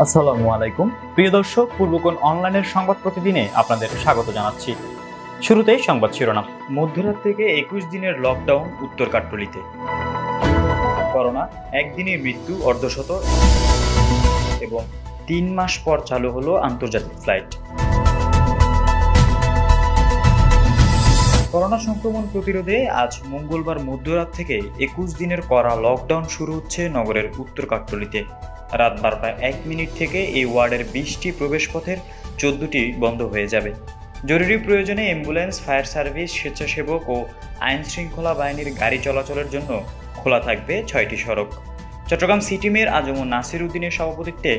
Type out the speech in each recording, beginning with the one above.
আসসালামু আলাইকুম। প্রিয় দর্শক, পূর্বকোণ অনলাইনের সংবাদ প্রতিদিনে আপনাদের স্বাগত জানাচ্ছি। শুরুতেই সংবাদ শিরোনাম। মধ্যরাত থেকে একুশ দিনের লকডাউন উত্তর কাট্টলিতে করোনা, একদিনের মৃত্যু, অর্ধশত। এবং তিন মাস পর চালু হলো আন্তর্জাতিক ফ্লাইট করোনা সংক্রমণ প্রতিরোধে আজ মঙ্গলবার মধ্যরাত থেকে একুশ দিনের করা লকডাউন শুরু হচ্ছে নগরের উত্তর কাট্টলিতে রাত বারোটা এক মিনিট থেকে এই ওয়ার্ডের বিশটি প্রবেশপথের চোদ্দটি বন্ধ হয়ে যাবে। জরুরি প্রয়োজনে অ্যাম্বুলেন্স, ফায়ার সার্ভিস, স্বেচ্ছাসেবক ও আইন শৃঙ্খলা বাহিনীর গাড়ি চলাচলের জন্য খোলা থাকবে ছয়টি সড়ক। চট্টগ্রাম সিটি মেয়র আজমুর নাসির উদ্দিনের সভাপতিত্বে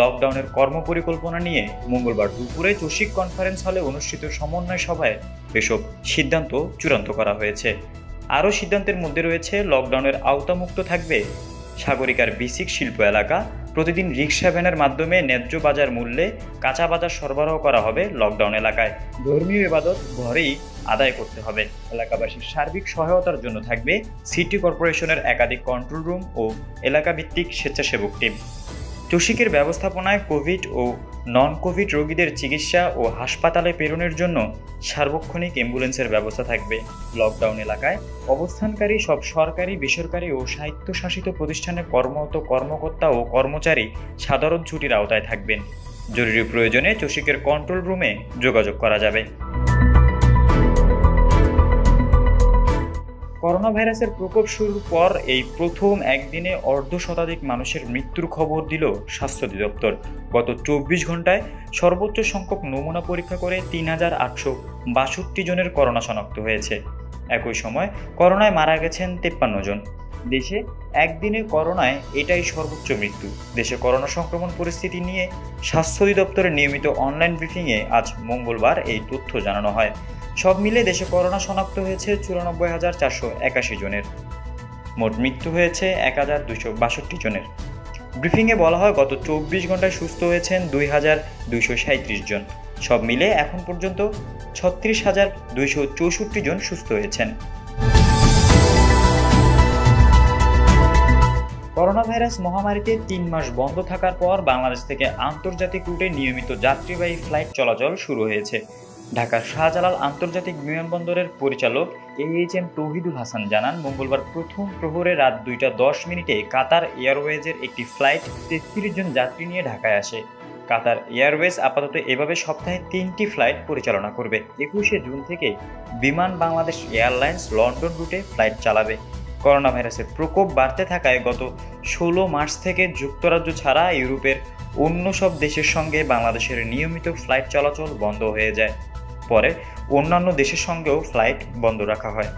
লকডাউনের কর্মপরিকল্পনা নিয়ে মঙ্গলবার দুপুরে চসিক কনফারেন্স হলে অনুষ্ঠিত সমন্বয় সভায় এসব সিদ্ধান্ত চূড়ান্ত করা হয়েছে। আরও সিদ্ধান্তের মধ্যে রয়েছে, লকডাউনের আওতামুক্ত থাকবে সাগরিকার বিসিক শিল্প এলাকা প্রতিদিন রিক্সা ভ্যানের মাধ্যমে ন্যায্য বাজার মূল্যে কাঁচা বাজার সরবরাহ করা হবে লকডাউন এলাকায়। ধর্মীয় ইবাদত ঘরেই আদায় করতে হবে। এলাকাবাসীর সার্বিক সহায়তার জন্য থাকবে সিটি কর্পোরেশনের একাধিক কন্ট্রোল রুম ও এলাকাভিত্তিক স্বেচ্ছাসেবক টিম চসিকের ব্যবস্থাপনায় কোভিড ও নন কোভিড রোগীদের চিকিৎসা ও হাসপাতালে প্রেরণের জন্য সার্বক্ষণিক অ্যাম্বুলেন্সের ব্যবস্থা থাকবে। লকডাউন এলাকায় অবস্থানকারী সব সরকারি, বেসরকারি ও স্বায়ত্তশাসিত প্রতিষ্ঠানে কর্মরত কর্মকর্তা ও কর্মচারী সাধারণ ছুটির আওতায় থাকবেন। জরুরি প্রয়োজনে চসিকের কন্ট্রোল রুমে যোগাযোগ করা যাবে। করোনা ভাইরাসের প্রকোপ শুরুর পর এই প্রথম একদিনে অর্ধ শতাধিক মানুষের মৃত্যুর খবর দিল স্বাস্থ্য অধিদপ্তর। গত চব্বিশ ঘন্টায় সর্বোচ্চ সংখ্যক নমুনা পরীক্ষা করে তিন হাজার আটশো বাষট্টি জনের করোনা শনাক্ত হয়েছে। একই সময় করোনায় মারা গেছেন তেপ্পান্ন জন। দেশে একদিনে করোনায় এটাই সর্বোচ্চ মৃত্যু। দেশে করোনা সংক্রমণ পরিস্থিতি নিয়ে স্বাস্থ্য অধিদপ্তরের নিয়মিত অনলাইন ব্রিফিংয়ে আজ মঙ্গলবার এই তথ্য জানানো হয়। সব মিলে দেশে করোনা শনাক্ত হয়েছে চুরানব্বই হাজার চারশো একাশি জনের। মোট মৃত্যু হয়েছে এক হাজার দুশো বাষট্টি জনের। ব্রিফিংয়ে বলা হয়, গত চব্বিশ ঘন্টায় সুস্থ হয়েছেন দুই হাজার দুইশো সাঁত্রিশ জন। সব মিলে এখন পর্যন্ত ছত্রিশ হাজার দুইশো চৌষট্টি জন সুস্থ হয়েছেন। করোনা ভাইরাস মহামারীতে তিন মাস বন্ধ থাকার পর বাংলাদেশ থেকে আন্তর্জাতিক রুটে নিয়মিত যাত্রীবাহী ফ্লাইট চলাচল শুরু হয়েছে। ঢাকার শাহজালাল আন্তর্জাতিক বিমানবন্দরের পরিচালক এইচ এম তৌহিদুল হাসান জানান, মঙ্গলবার প্রথম প্রহরে রাত দুইটা দশ মিনিটে কাতার এয়ারওয়েজের একটি ফ্লাইট তেত্রিশ জন যাত্রী নিয়ে ঢাকায় আসে। কাতার এয়ারওয়েজ আপাতত এভাবে সপ্তাহে তিনটি ফ্লাইট পরিচালনা করবে। একুশে জুন থেকে বিমান বাংলাদেশ এয়ারলাইন্স লন্ডন রুটে ফ্লাইট চালাবে। করোনা ভাইরাসের প্রকোপ বাড়তে থাকায় গত ষোলো মার্চ থেকে যুক্তরাজ্য ছাড়া ইউরোপের অন্য সব দেশের সঙ্গে বাংলাদেশের নিয়মিত ফ্লাইট চলাচল বন্ধ হয়ে যায়। পরে অন্যান্য দেশের সঙ্গেও ফ্লাইট বন্ধ রাখা হয়।